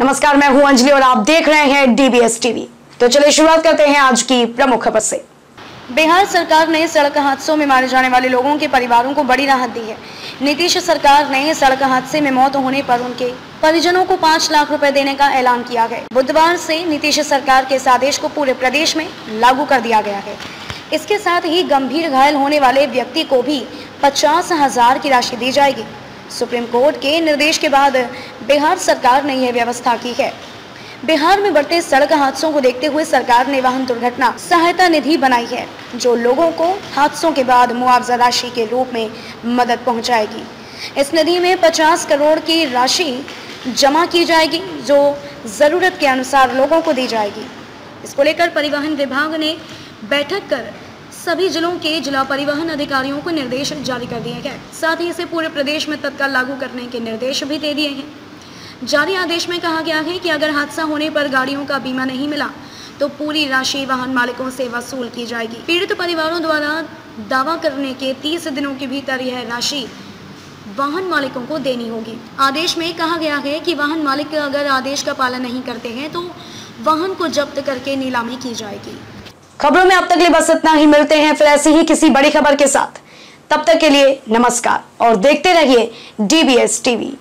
नमस्कार, मैं हूँ अंजलि और आप देख रहे हैं डीबीएस टीवी तो चलिए शुरुआत करते हैं आज की प्रमुख खबर से। बिहार सरकार ने सड़क हादसों में मारे जाने वाले लोगों के परिवारों को बड़ी राहत दी है। नीतीश सरकार ने सड़क हादसे में मौत होने पर उनके परिजनों को पाँच लाख रुपए देने का ऐलान किया गया बुधवार से नीतीश सरकार के इस आदेश को पूरे प्रदेश में लागू कर दिया गया है। इसके साथ ही गंभीर घायल होने वाले व्यक्ति को भी पचास हज़ार की राशि दी जाएगी। सुप्रीम कोर्ट के निर्देश के बाद बिहार सरकार ने यह व्यवस्था की है। बिहार में बढ़ते सड़क हादसों को देखते हुए सरकार ने वाहन दुर्घटना सहायता निधि बनाई है, जो लोगों को हादसों के बाद मुआवजा राशि के रूप में मदद पहुंचाएगी। इस निधि में 50 करोड़ की राशि जमा की जाएगी, जो ज़रूरत के अनुसार लोगों को दी जाएगी। इसको लेकर परिवहन विभाग ने बैठक कर सभी जिलों के जिला परिवहन अधिकारियों को निर्देश जारी कर दिए गए। साथ ही इसे पूरे प्रदेश में तत्काल लागू करने के निर्देश भी दे दिए हैं। जारी आदेश में कहा गया है कि अगर हादसा होने पर गाड़ियों का बीमा नहीं मिला तो पूरी राशि वाहन मालिकों से वसूल की जाएगी। पीड़ित परिवारों द्वारा दावा करने के 30 दिनों के भीतर यह राशि वाहन मालिकों को देनी होगी। आदेश में कहा गया है कि वाहन मालिक अगर आदेश का पालन नहीं करते हैं तो वाहन को जब्त करके नीलामी की जाएगी। खबरों में अब तक लिए बस इतना ही। मिलते हैं फिर ऐसी ही किसी बड़ी खबर के साथ। तब तक के लिए नमस्कार और देखते रहिए डीबीएस टीवी